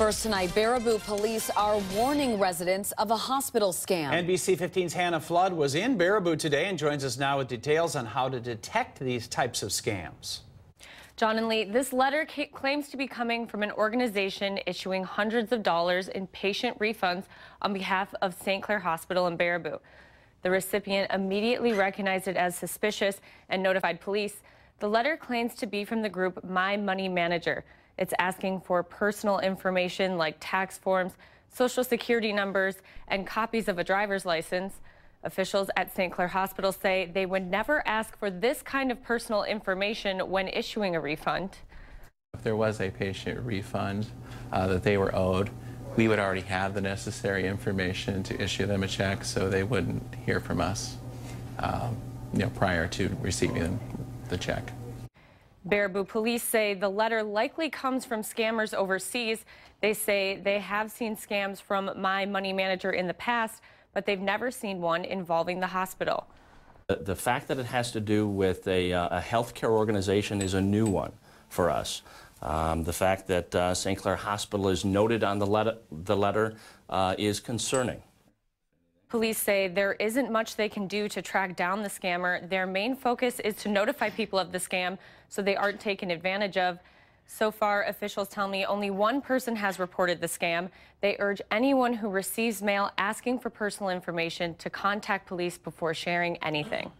First tonight, Baraboo police are warning residents of a hospital scam. NBC 15's Hannah Flood was in Baraboo today and joins us now with details on how to detect these types of scams. John and Lee, this letter claims to be coming from an organization issuing hundreds of dollars in patient refunds on behalf of St. Clare Hospital in Baraboo. The recipient immediately recognized it as suspicious and notified police. The letter claims to be from the group My Money Manager. It's asking for personal information like tax forms, social security numbers, and copies of a driver's license. Officials at St. Clare Hospital say they would never ask for this kind of personal information when issuing a refund. If there was a patient refund uh, that they were owed, we would already have the necessary information to issue them a check so they wouldn't hear from us um, you know, prior to receiving the check. Baraboo police say the letter likely comes from scammers overseas. They say they have seen scams from My Money Manager in the past, but they've never seen one involving the hospital. The fact that it has to do with a, uh, a healthcare organization is a new one for us. Um, the fact that uh, St. Clare Hospital is noted on the letter, the letter uh, is concerning. Police say there isn't much they can do to track down the scammer. Their main focus is to notify people of the scam so they aren't taken advantage of. So far, officials tell me only one person has reported the scam. They urge anyone who receives mail asking for personal information to contact police before sharing anything.